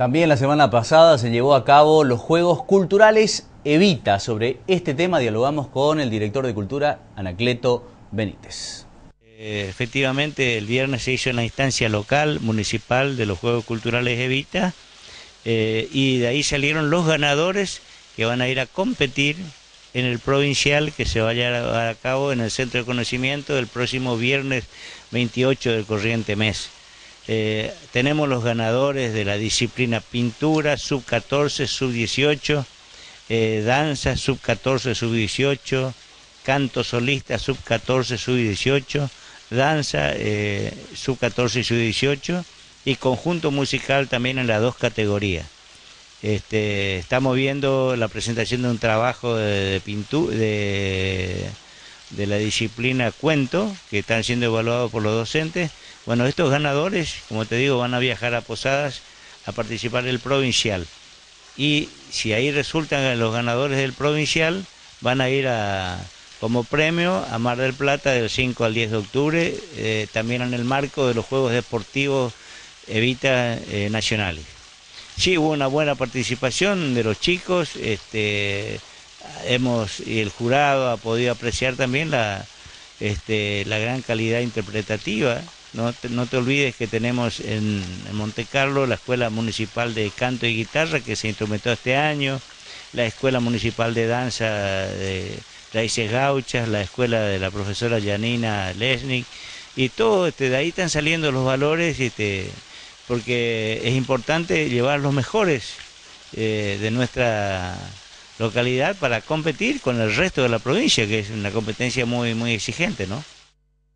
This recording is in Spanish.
También la semana pasada se llevó a cabo los Juegos Culturales Evita. Sobre este tema dialogamos con el director de Cultura, Anacleto Benítez. Eh, efectivamente, el viernes se hizo en la instancia local, municipal de los Juegos Culturales Evita, eh, y de ahí salieron los ganadores que van a ir a competir en el provincial que se vaya a llevar a cabo en el Centro de Conocimiento el próximo viernes 28 del corriente mes. Eh, tenemos los ganadores de la disciplina pintura, sub 14, sub 18, eh, danza, sub 14, sub 18, canto solista, sub 14, sub 18, danza, eh, sub 14 y sub 18, y conjunto musical también en las dos categorías. Este, estamos viendo la presentación de un trabajo de, pintura de, de, la disciplina cuento que están siendo evaluados por los docentes. Bueno, estos ganadores, como te digo, van a viajar a Posadas a participar del provincial. Y si ahí resultan los ganadores del provincial, van a ir a, como premio a Mar del Plata del 5 al 10 de octubre, eh, también en el marco de los Juegos Deportivos Evita eh, Nacionales. Sí, hubo una buena participación de los chicos, este, hemos, y el jurado ha podido apreciar también la, este, la gran calidad interpretativa. No te, no te olvides que tenemos en, en Monte Carlo la Escuela Municipal de Canto y Guitarra que se instrumentó este año, la Escuela Municipal de Danza de Raíces Gauchas, la Escuela de la profesora Janina Lesnick, y todo, este, de ahí están saliendo los valores este, porque es importante llevar los mejores eh, de nuestra localidad para competir con el resto de la provincia, que es una competencia muy, muy exigente, ¿no?